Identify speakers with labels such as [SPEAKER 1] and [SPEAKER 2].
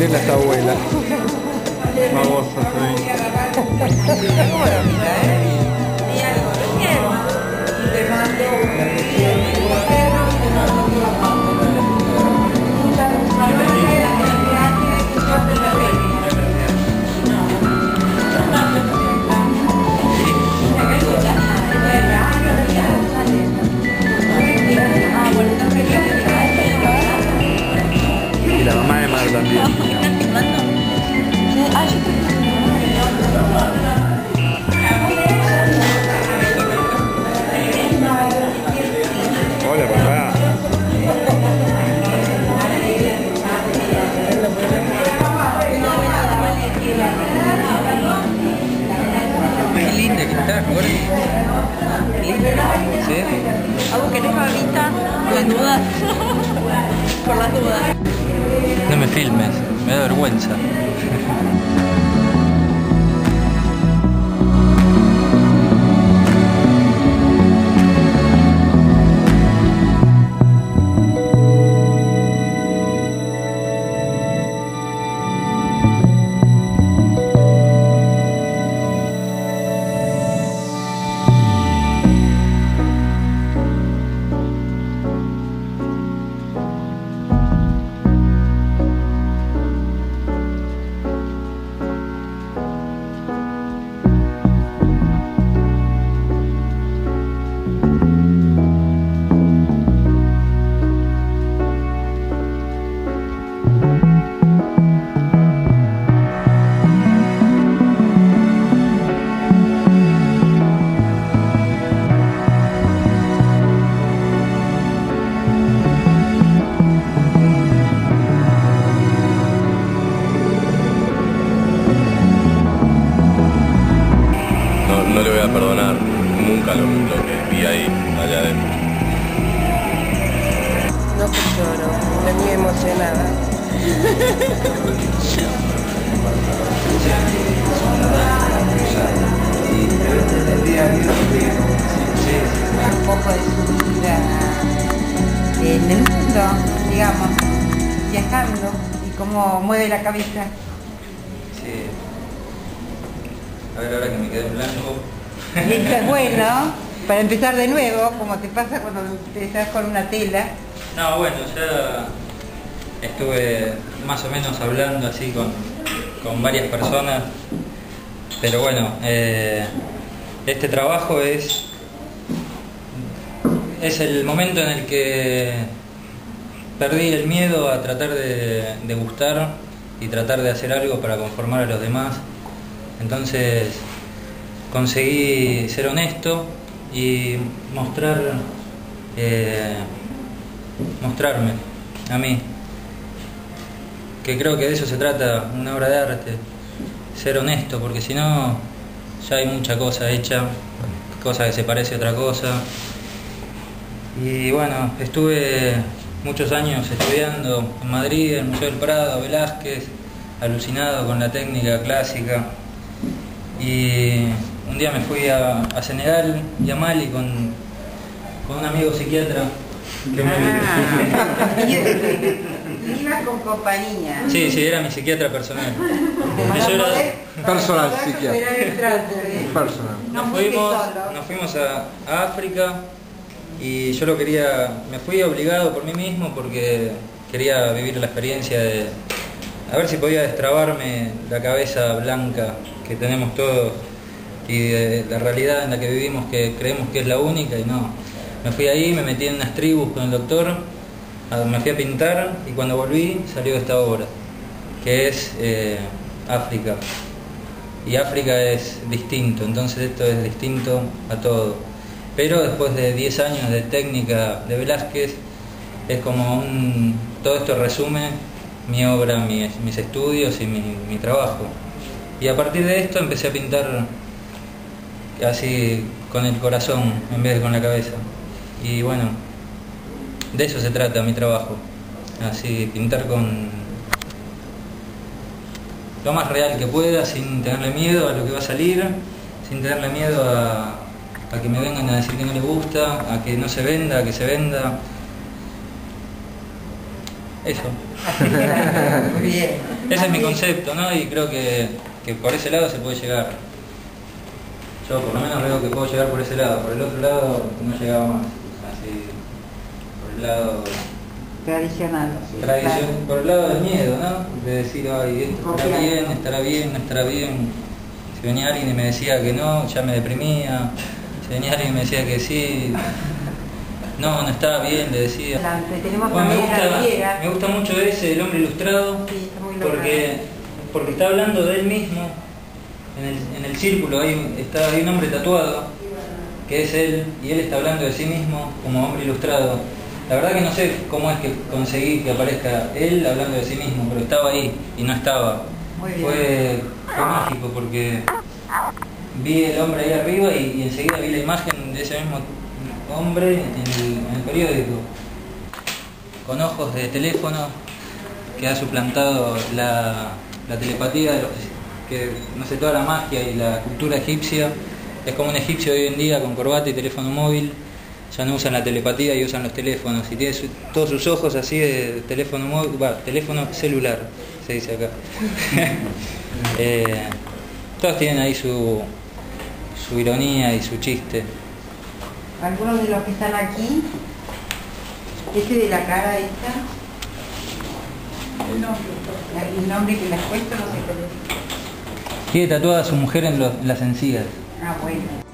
[SPEAKER 1] Miren a esta abuela.
[SPEAKER 2] ¿Algo querés ahorita? Por las dudas. Por las dudas.
[SPEAKER 3] No me filmes, me da vergüenza.
[SPEAKER 4] Nunca lo, lo que vi ahí, allá adentro.
[SPEAKER 5] No que lloro, estoy muy emocionada.
[SPEAKER 6] un poco de su vida en el mundo, digamos, viajando y cómo mueve la cabeza.
[SPEAKER 3] Sí. A ver, ahora que me quedé en blanco.
[SPEAKER 6] Y es bueno, para empezar de nuevo, como te pasa cuando empezás con una tela.
[SPEAKER 3] No, bueno, ya estuve más o menos hablando así con, con varias personas, pero bueno, eh, este trabajo es, es el momento en el que perdí el miedo a tratar de gustar y tratar de hacer algo para conformar a los demás. Entonces conseguí ser honesto y mostrar eh, mostrarme a mí. Que creo que de eso se trata una obra de arte, ser honesto, porque si no ya hay mucha cosa hecha, cosa que se parece a otra cosa. Y bueno, estuve muchos años estudiando en Madrid, en el Museo del Prado, Velázquez, alucinado con la técnica clásica. Y un día me fui a, a Senegal y a Mali con, con un amigo psiquiatra que me,
[SPEAKER 6] Ibas con compañía.
[SPEAKER 3] Sí, sí, era mi psiquiatra personal. Yo era-
[SPEAKER 1] Personal psiquiatra.
[SPEAKER 6] ¿eh?
[SPEAKER 1] Personal.
[SPEAKER 6] No
[SPEAKER 3] nos fuimos, nos fuimos a, a África y yo lo quería, me fui obligado por mí mismo porque quería vivir la experiencia de a ver si podía destrabarme la cabeza blanca que tenemos todos y de la realidad en la que vivimos que creemos que es la única y no. Me fui ahí, me metí en unas tribus con el doctor, me fui a pintar y cuando volví salió esta obra, que es eh, África. Y África es distinto, entonces esto es distinto a todo. Pero después de 10 años de técnica de Velázquez, es como un... Todo esto resume mi obra, mis, mis estudios y mi, mi trabajo. Y a partir de esto empecé a pintar así con el corazón en vez de con la cabeza. Y bueno, de eso se trata mi trabajo. Así, pintar con lo más real que pueda, sin tenerle miedo a lo que va a salir, sin tenerle miedo a, a que me vengan a decir que no les gusta, a que no se venda, a que se venda. Eso.
[SPEAKER 6] Muy bien.
[SPEAKER 3] Ese es mi concepto, ¿no? Y creo que, que por ese lado se puede llegar. Yo por lo menos veo que puedo llegar por ese lado. Por el otro lado no llegaba más. Así, por el lado
[SPEAKER 6] Tradicional.
[SPEAKER 3] por el lado del miedo, ¿no? De decir, ay, esto estará bien, estará bien, no estará bien. Si venía alguien y me decía que no, ya me deprimía. Si venía alguien y me decía que sí, no, no estaba bien, le decía. Bueno, me gusta,
[SPEAKER 6] Riera.
[SPEAKER 3] me gusta mucho ese, el hombre ilustrado,
[SPEAKER 6] Sí, está muy logrado.
[SPEAKER 3] porque, porque está hablando de él mismo. En el, en el círculo hay, un- está, hay un hombre tatuado, que es él, y él está hablando de sí mismo como hombre ilustrado. La verdad que no sé cómo es que conseguí que aparezca él hablando de sí mismo, pero estaba ahí y no estaba.
[SPEAKER 6] Muy bien.
[SPEAKER 3] Fue, fue mágico porque vi el hombre ahí arriba y, y enseguida vi la imagen de ese mismo hombre en el, en el periódico, con ojos de teléfono que ha suplantado la, la telepatía, de los- que no sé, toda la magia y la cultura egipcia. Es como un egipcio hoy en día con corbata y teléfono móvil. Ya no usan la telepatía y usan los teléfonos. Y tiene todos sus ojos así de teléfono móvil, va, teléfono celular, se dice acá. Eh, todos tienen ahí su, su ironía y su chiste.
[SPEAKER 6] Algunos de los que están aquí, este de la cara esta, la- el nombre que les cuento no cuál es.
[SPEAKER 3] Tiene tatuada a su mujer en, en las encías.
[SPEAKER 6] Ah, bueno.